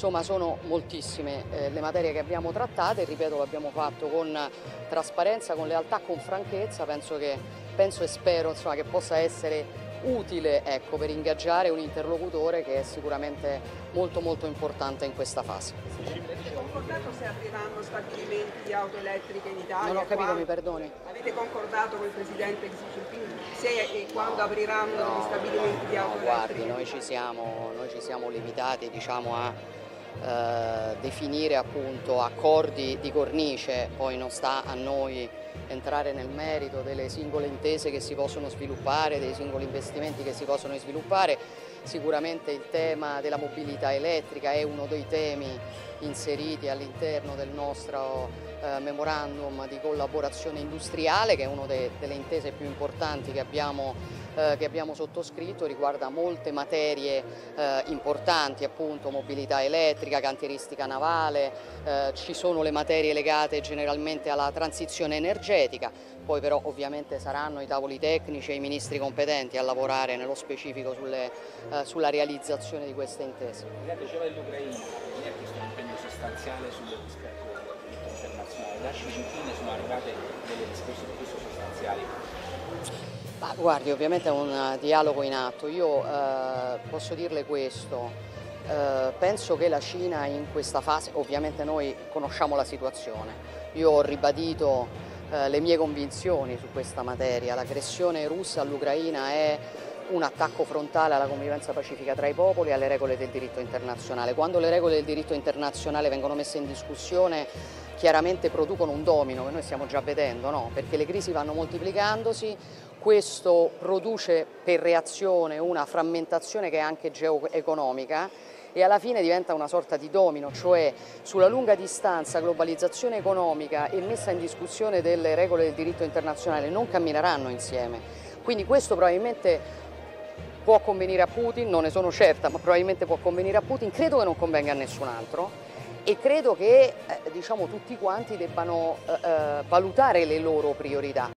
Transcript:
Insomma sono moltissime eh, le materie che abbiamo trattate, ripeto l'abbiamo fatto con trasparenza, con lealtà, con franchezza, penso, che, penso e spero insomma, che possa essere utile ecco, per ingaggiare un interlocutore che è sicuramente molto molto importante in questa fase. Avete concordato se apriranno stabilimenti di auto elettriche in Italia? Non ho capito, quando? mi perdoni. Avete concordato con il Presidente Xi Jinping se e quando apriranno no, degli stabilimenti di auto no, elettriche? Guardi, noi ci siamo, noi ci siamo limitati diciamo, a eh, definire appunto accordi di cornice, poi non sta a noi entrare nel merito delle singole intese che si possono sviluppare, dei singoli investimenti che si possono sviluppare. Sicuramente il tema della mobilità elettrica è uno dei temi inseriti all'interno del nostro eh, memorandum di collaborazione industriale che è una de delle intese più importanti che abbiamo eh, che abbiamo sottoscritto riguarda molte materie eh, importanti, appunto mobilità elettrica, cantieristica navale, eh, ci sono le materie legate generalmente alla transizione energetica, poi però ovviamente saranno i tavoli tecnici e i ministri competenti a lavorare nello specifico sulle, eh, sulla realizzazione di queste intese. Diceva dell'Ucraina, non è questo impegno sostanziale sul rispetto internazionale, da Xi Jinping sono arrivate delle risposte più sostanziali. Ma guardi, ovviamente è un dialogo in atto. Io eh, posso dirle questo, eh, penso che la Cina in questa fase, ovviamente noi conosciamo la situazione, io ho ribadito eh, le mie convinzioni su questa materia, l'aggressione russa all'Ucraina è un attacco frontale alla convivenza pacifica tra i popoli e alle regole del diritto internazionale. Quando le regole del diritto internazionale vengono messe in discussione chiaramente producono un domino che noi stiamo già vedendo, no? perché le crisi vanno moltiplicandosi, questo produce per reazione una frammentazione che è anche geoeconomica e alla fine diventa una sorta di domino, cioè sulla lunga distanza globalizzazione economica e messa in discussione delle regole del diritto internazionale non cammineranno insieme. Quindi questo probabilmente può convenire a Putin, non ne sono certa, ma probabilmente può convenire a Putin, credo che non convenga a nessun altro e credo che eh, diciamo, tutti quanti debbano eh, eh valutare le loro priorità.